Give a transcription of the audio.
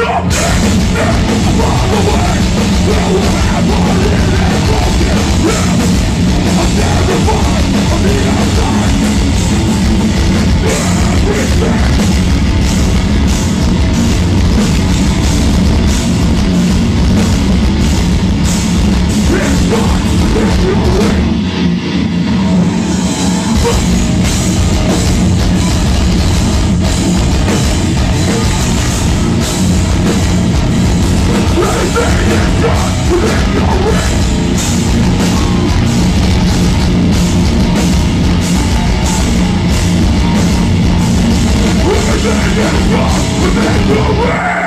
Something never far away will happen Get lost within the way